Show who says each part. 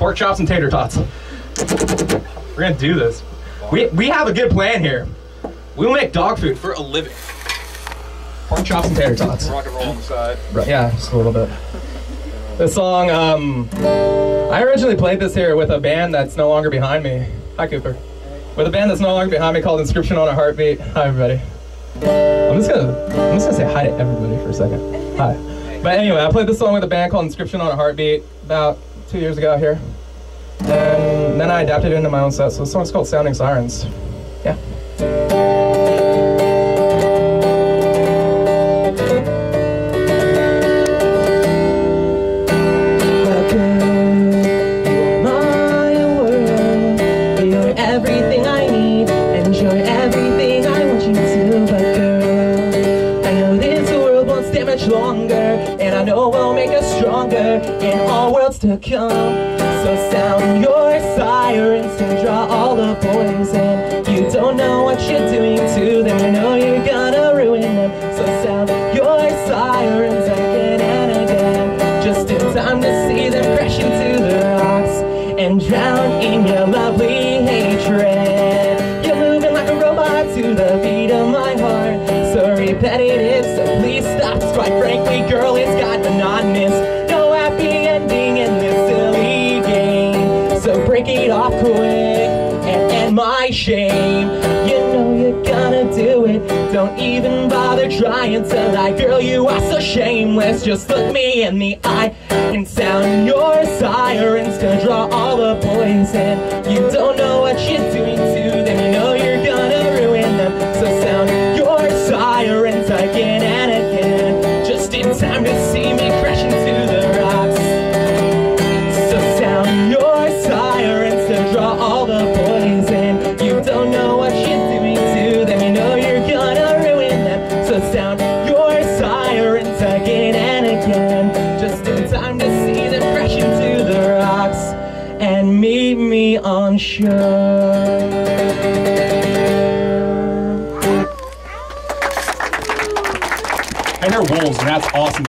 Speaker 1: Pork chops and tater tots. We're gonna do this. We we have a good plan here. We'll make dog food for a living. Pork chops and tater tots.
Speaker 2: Rock and roll on the side.
Speaker 1: Right, yeah, just a little bit. This song, um, I originally played this here with a band that's no longer behind me. Hi, Cooper. With a band that's no longer behind me called Inscription on a Heartbeat. Hi, everybody. I'm just gonna, I'm just gonna say hi to everybody for a second. Hi. But anyway, I played this song with a band called Inscription on a Heartbeat about two years ago out here. And then I adapted it into my own set, so the song's called Sounding Sirens. Yeah.
Speaker 3: Much longer, and I know we'll make us stronger in all worlds to come. So sound your sirens to draw all the boys in. You don't know what you're doing to them, you know you're gonna ruin them. So sound your sirens again and again, just in time to see them crash into the rocks and drown in your lovely Quite frankly, girl, it's got monotonous. No happy ending in this silly game. So break it off quick and end my shame. You know you're gonna do it. Don't even bother trying to lie, girl. You are so shameless. Just look me in the eye and sound your sirens to draw all the boys in. You don't know what you're doing to me on shore.
Speaker 1: I hear wolves, and that's awesome.